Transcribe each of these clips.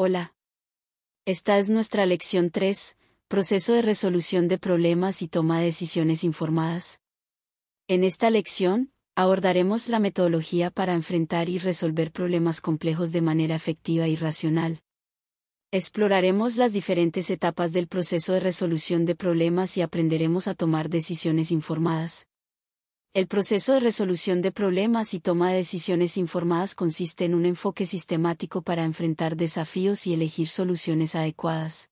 Hola. Esta es nuestra lección 3, proceso de resolución de problemas y toma de decisiones informadas. En esta lección, abordaremos la metodología para enfrentar y resolver problemas complejos de manera efectiva y racional. Exploraremos las diferentes etapas del proceso de resolución de problemas y aprenderemos a tomar decisiones informadas. El proceso de resolución de problemas y toma de decisiones informadas consiste en un enfoque sistemático para enfrentar desafíos y elegir soluciones adecuadas.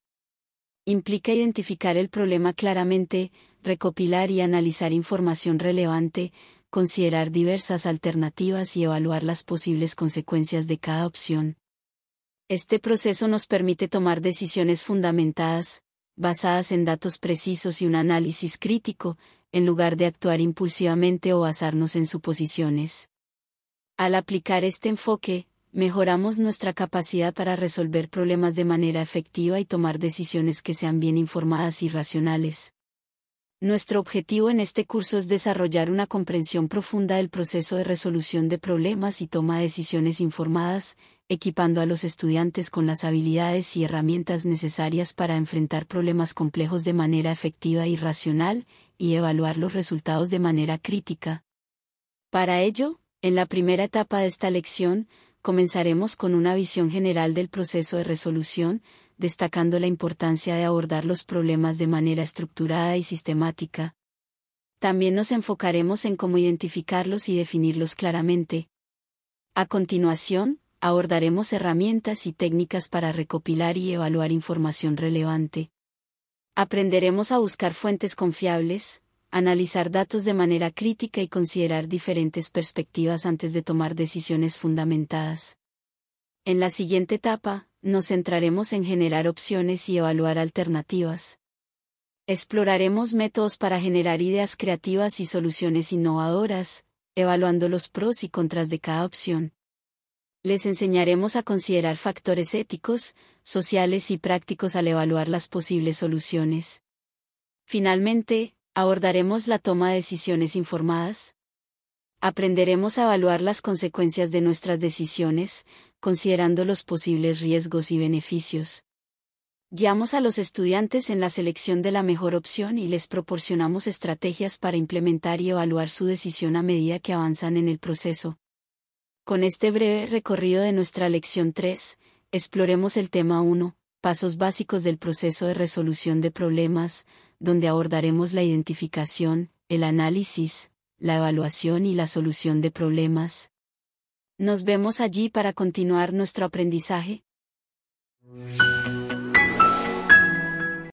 Implica identificar el problema claramente, recopilar y analizar información relevante, considerar diversas alternativas y evaluar las posibles consecuencias de cada opción. Este proceso nos permite tomar decisiones fundamentadas, basadas en datos precisos y un análisis crítico, en lugar de actuar impulsivamente o basarnos en suposiciones. Al aplicar este enfoque, mejoramos nuestra capacidad para resolver problemas de manera efectiva y tomar decisiones que sean bien informadas y racionales. Nuestro objetivo en este curso es desarrollar una comprensión profunda del proceso de resolución de problemas y toma de decisiones informadas, equipando a los estudiantes con las habilidades y herramientas necesarias para enfrentar problemas complejos de manera efectiva y racional, y evaluar los resultados de manera crítica. Para ello, en la primera etapa de esta lección, comenzaremos con una visión general del proceso de resolución, destacando la importancia de abordar los problemas de manera estructurada y sistemática. También nos enfocaremos en cómo identificarlos y definirlos claramente. A continuación, abordaremos herramientas y técnicas para recopilar y evaluar información relevante. Aprenderemos a buscar fuentes confiables, analizar datos de manera crítica y considerar diferentes perspectivas antes de tomar decisiones fundamentadas. En la siguiente etapa, nos centraremos en generar opciones y evaluar alternativas. Exploraremos métodos para generar ideas creativas y soluciones innovadoras, evaluando los pros y contras de cada opción les enseñaremos a considerar factores éticos, sociales y prácticos al evaluar las posibles soluciones. Finalmente, abordaremos la toma de decisiones informadas. Aprenderemos a evaluar las consecuencias de nuestras decisiones, considerando los posibles riesgos y beneficios. Guiamos a los estudiantes en la selección de la mejor opción y les proporcionamos estrategias para implementar y evaluar su decisión a medida que avanzan en el proceso. Con este breve recorrido de nuestra lección 3, exploremos el tema 1, pasos básicos del proceso de resolución de problemas, donde abordaremos la identificación, el análisis, la evaluación y la solución de problemas. Nos vemos allí para continuar nuestro aprendizaje.